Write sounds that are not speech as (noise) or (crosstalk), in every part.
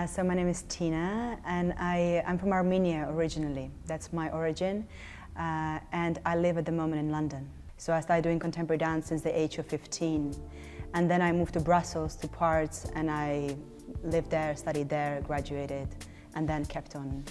Uh, so my name is Tina, and I, I'm from Armenia originally. That's my origin, uh, and I live at the moment in London. So I started doing contemporary dance since the age of 15, and then I moved to Brussels to P.A.R.T.S., and I lived there, studied there, graduated, and then kept on.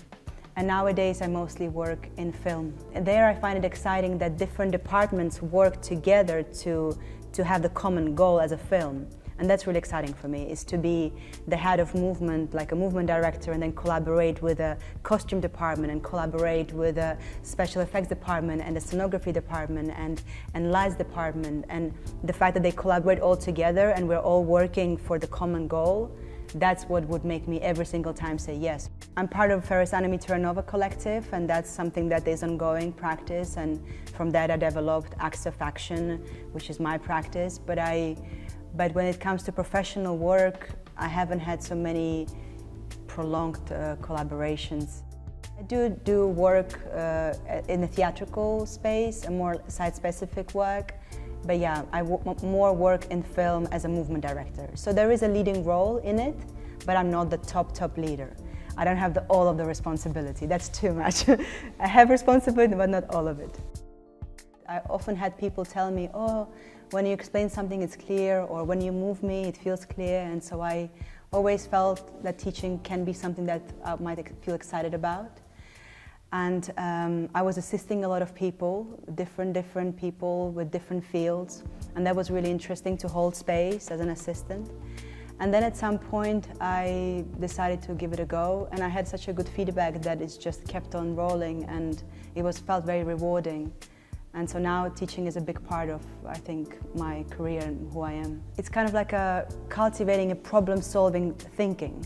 And nowadays I mostly work in film. And there I find it exciting that different departments work together to, to have the common goal as a film. And that's really exciting for me, is to be the head of movement, like a movement director, and then collaborate with a costume department and collaborate with a special effects department and the scenography department and, and lights department. And the fact that they collaborate all together and we're all working for the common goal, that's what would make me every single time say yes. I'm part of Ferris Anime Terra Nova Collective and that's something that is ongoing practice and from that I developed Acts of Action, which is my practice. But I, but when it comes to professional work, I haven't had so many prolonged uh, collaborations. I do do work uh, in the theatrical space and more site-specific work. But yeah, I more work in film as a movement director. So there is a leading role in it, but I'm not the top, top leader. I don't have the, all of the responsibility. That's too much. (laughs) I have responsibility, but not all of it. I often had people tell me, oh, when you explain something, it's clear, or when you move me, it feels clear. And so I always felt that teaching can be something that I might feel excited about. And um, I was assisting a lot of people, different, different people with different fields. And that was really interesting to hold space as an assistant. And then at some point, I decided to give it a go. And I had such a good feedback that it just kept on rolling and it was felt very rewarding. And so now teaching is a big part of, I think, my career and who I am. It's kind of like a cultivating a problem-solving thinking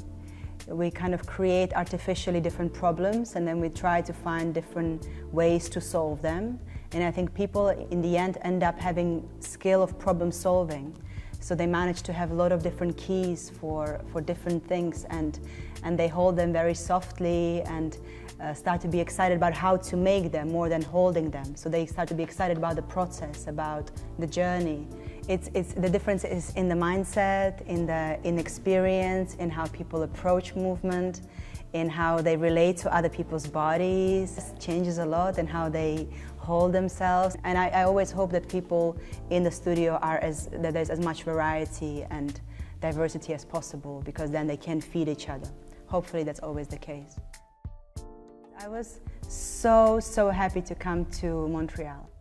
we kind of create artificially different problems and then we try to find different ways to solve them. And I think people in the end end up having skill of problem solving. So they manage to have a lot of different keys for, for different things and, and they hold them very softly and uh, start to be excited about how to make them more than holding them. So they start to be excited about the process, about the journey. It's, it's, the difference is in the mindset, in the in experience, in how people approach movement, in how they relate to other people's bodies. It changes a lot in how they hold themselves. And I, I always hope that people in the studio are as, that there's as much variety and diversity as possible because then they can feed each other. Hopefully that's always the case. I was so, so happy to come to Montreal.